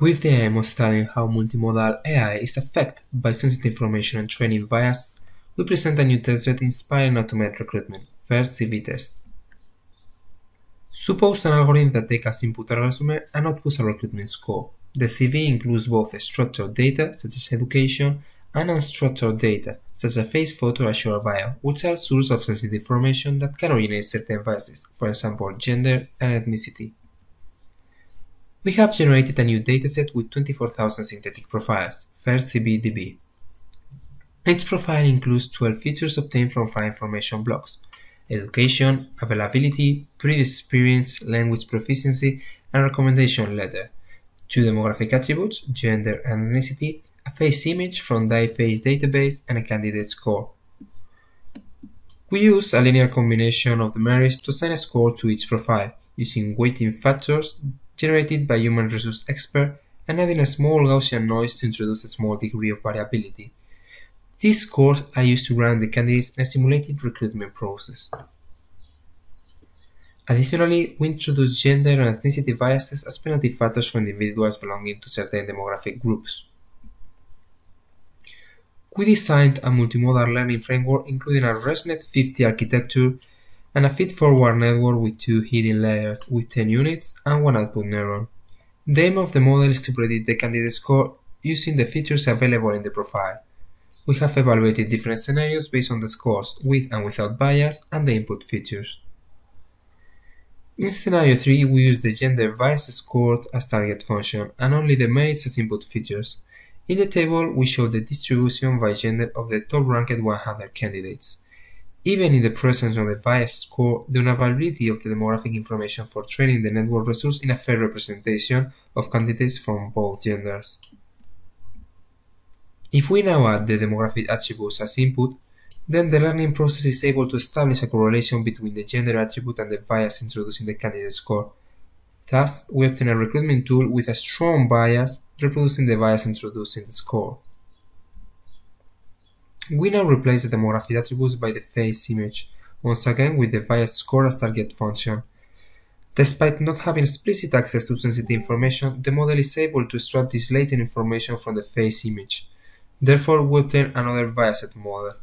With the aim of studying how multimodal AI is affected by sensitive information and training bias, we present a new test that inspiring automated recruitment, FairCVtest. Suppose an algorithm that takes as input a resume and outputs a recruitment score. The CV includes both structured data, such as education, and unstructured data, such as a face photo or a short bio, which are sources of sensitive information that can originate certain biases, for example, gender and ethnicity. We have generated a new dataset with 24,000 synthetic profiles, FairCVdb. Each profile includes 12 features obtained from five information blocks education, availability, previous experience, language proficiency, and recommendation letter, two demographic attributes, gender and ethnicity, a face image from DiveFace database, and a candidate score. We use a linear combination of the merits to assign a score to each profile, using weighting factors generated by human resource expert and adding a small Gaussian noise to introduce a small degree of variability. These scores are used to rank the candidates in a simulated recruitment process. Additionally, we introduce gender and ethnicity biases as penalty factors for individuals belonging to certain demographic groups. We designed a multimodal learning framework including a ResNet 50 architecture and a feed-forward network with two hidden layers with 10 units and one output neuron. The aim of the model is to predict the candidate score using the features available in the profile. We have evaluated different scenarios based on the scores with and without bias and the input features. In scenario 3, we use the gender bias score as target function and only the merits as input features. In the table, we show the distribution by gender of the top-ranked 100 candidates. Even in the presence of the bias score, the unavailability of the demographic information for training the network results in a fair representation of candidates from both genders. If we now add the demographic attributes as input, then the learning process is able to establish a correlation between the gender attribute and the bias introduced in the candidate score. Thus, we obtain a recruitment tool with a strong bias reproducing the bias introduced in the score. We now replace the demographic attributes by the face image, once again with the bias score as target function. Despite not having explicit access to sensitive information, the model is able to extract this latent information from the face image. Therefore, we obtain another biased model.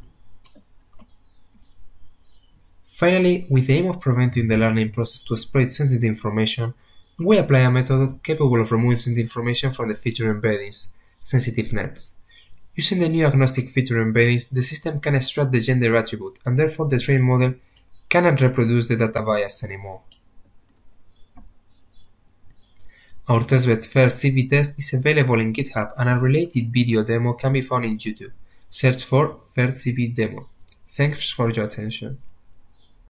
Finally, with the aim of preventing the learning process to exploit sensitive information, we apply a method capable of removing sensitive information from the feature embeddings, SensitiveNets. Using the new agnostic feature embeddings, the system can extract the gender attribute, and therefore the trained model cannot reproduce the data bias anymore. Our testbed FairCVtest is available in GitHub and a related video demo can be found in YouTube. Search for FairCV demo. Thanks for your attention.